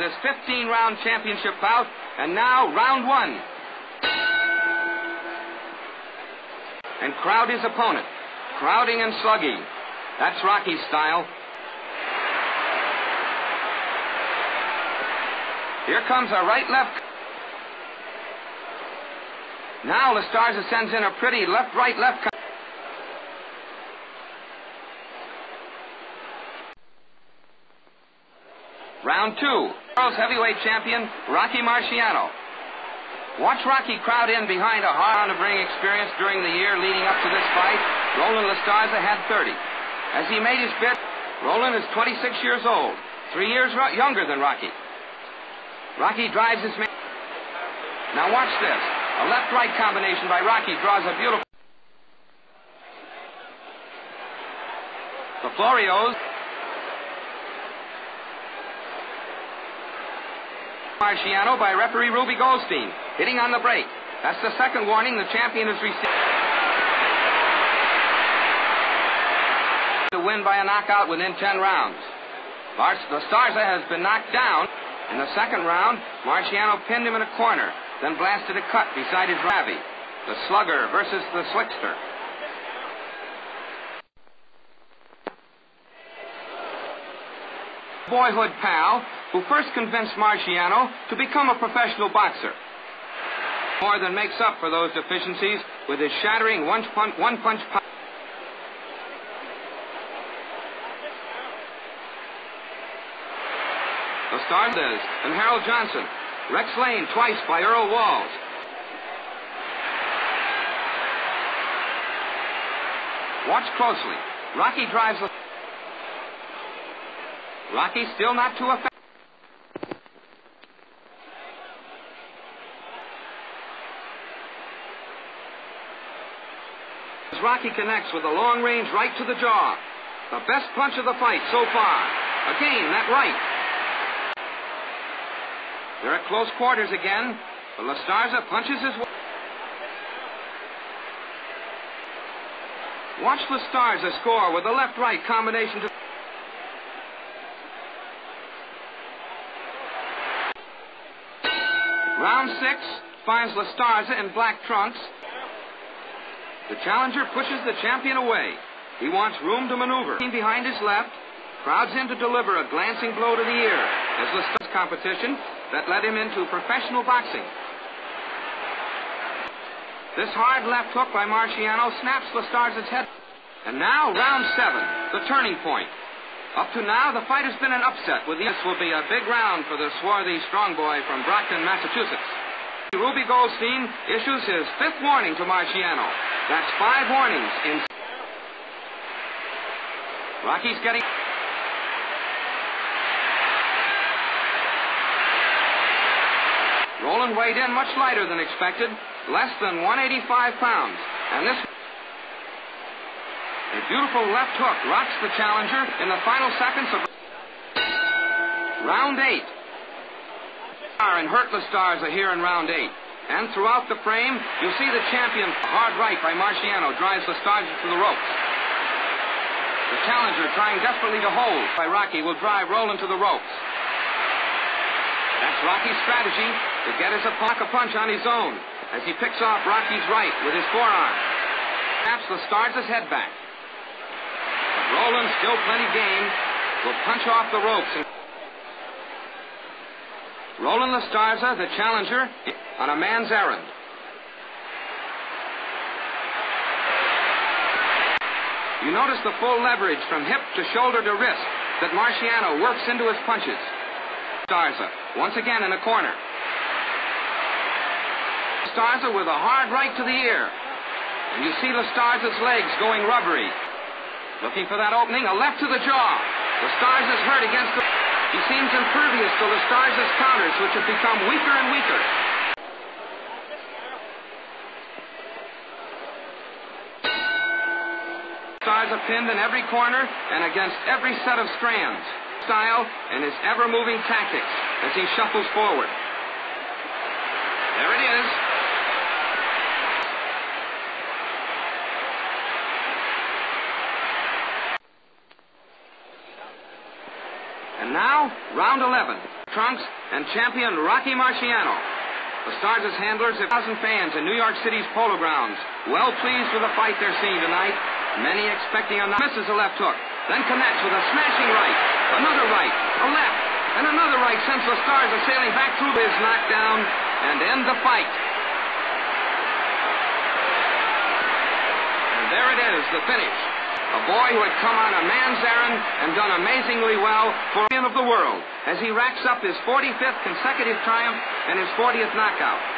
This 15-round championship bout, and now round one. And crowd his opponent, crowding and slugging. That's Rocky's style. Here comes a right-left. Now LaStarza sends in a pretty left-right-left. Round two. World's heavyweight champion, Rocky Marciano. Watch Rocky crowd in behind a hard of ring experience during the year leading up to this fight. Roland LaStarza had 30. As he made his bid, Roland is 26 years old, three years younger than Rocky. Rocky drives his man. Now watch this. A left-right combination by Rocky draws a beautiful... The Florios Marciano by referee Ruby Goldstein, hitting on the break. That's the second warning the champion has received. To win by a knockout within 10 rounds. LaStarza has been knocked down. In the second round, Marciano pinned him in a corner, then blasted a cut beside his Ravi. The slugger versus the slickster. Boyhood pal who first convinced Marciano to become a professional boxer. More than makes up for those deficiencies with his shattering one punch, one punch power. The Stars and Harold Johnson. Rex Layne twice by Earl Walls. Watch closely. Rocky drives the. Rocky still not too effective. As Rocky connects with a long range right to the jaw. The best punch of the fight so far. Again, that right. They're at close quarters again, but LaStarza punches his way. Watch LaStarza score with a left-right combination to... Round six finds LaStarza in black trunks. The challenger pushes the champion away. He wants room to maneuver. Behind his left, crowds in to deliver a glancing blow to the ear as LaStarza's competition that led him into professional boxing. This hard left hook by Marciano snaps LaStarza's head. And now, round seven, the turning point. Up to now, the fight has been an upset. With the this will be a big round for the swarthy strong boy from Brockton, Massachusetts. Ruby Goldstein issues his fifth warning to Marciano. That's five warnings in. Rocky's getting. Roland weighed in much lighter than expected, less than 185 pounds. And this. A beautiful left hook rocks the challenger in the final seconds of round eight. Star And Hurtless Stars are here in round eight. And throughout the frame, you'll see the champion, hard right by Marciano, drives the LaStarza to the ropes. The challenger, trying desperately to hold by Rocky, will drive Roland to the ropes. That's Rocky's strategy to get his opponent a punch on his own as he picks off Rocky's right with his forearm. Snaps LaStarza's head back. Roland, still plenty game, will punch off the ropes. And Roland LaStarza, the challenger, on a man's errand. You notice the full leverage from hip to shoulder to wrist that Marciano works into his punches. Starza, once again in a corner. Starza with a hard right to the ear. And you see LaStarza's legs going rubbery. Looking for that opening, a left to the jaw. The Stars is hurt against the... He seems impervious to LaStarza's counters, which have become weaker and weaker. Stars are pinned in every corner and against every set of strands. Style and his ever-moving tactics as he shuffles forward. There it is. And now, round 11. Trunks and champion Rocky Marciano. The Stars' handlers have thousand fans in New York City's Polo Grounds, well pleased with the fight they're seeing tonight. Many expecting a misses a left hook, then connects with a smashing right, another right, a left, and another right sends the Stars are sailing back through his knockdown and end the fight. And there it is, the finish. A boy who had come on a man's errand and done amazingly well for man of the world as he racks up his 45th consecutive triumph and his 40th knockout.